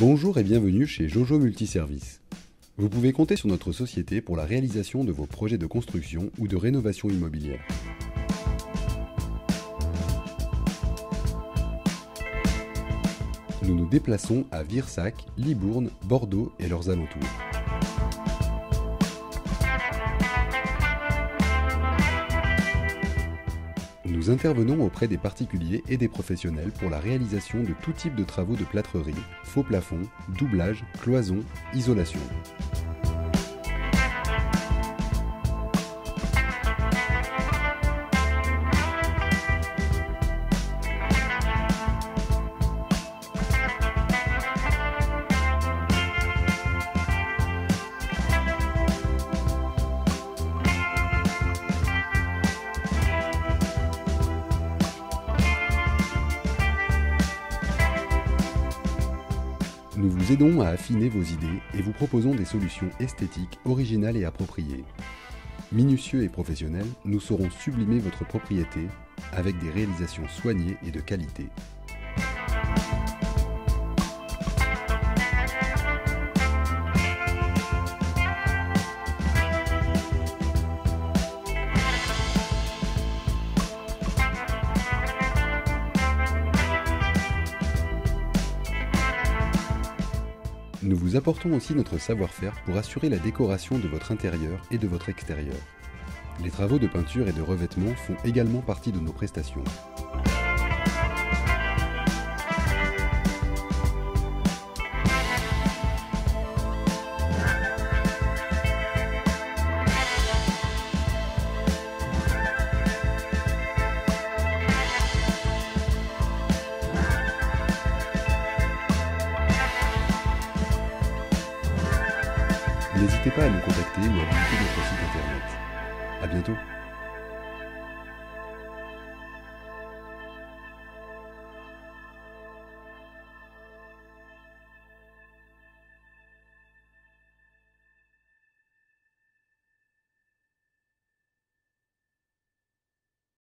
Bonjour et bienvenue chez Jojo Multiservice. Vous pouvez compter sur notre société pour la réalisation de vos projets de construction ou de rénovation immobilière. Nous nous déplaçons à Virsac, Libourne, Bordeaux et leurs alentours. Nous intervenons auprès des particuliers et des professionnels pour la réalisation de tout type de travaux de plâtrerie, faux plafond, doublage, cloison, isolation. Nous vous aidons à affiner vos idées et vous proposons des solutions esthétiques, originales et appropriées. Minutieux et professionnels, nous saurons sublimer votre propriété avec des réalisations soignées et de qualité. Nous vous apportons aussi notre savoir-faire pour assurer la décoration de votre intérieur et de votre extérieur. Les travaux de peinture et de revêtement font également partie de nos prestations. N'hésitez pas à nous contacter ou à visiter notre site internet. A bientôt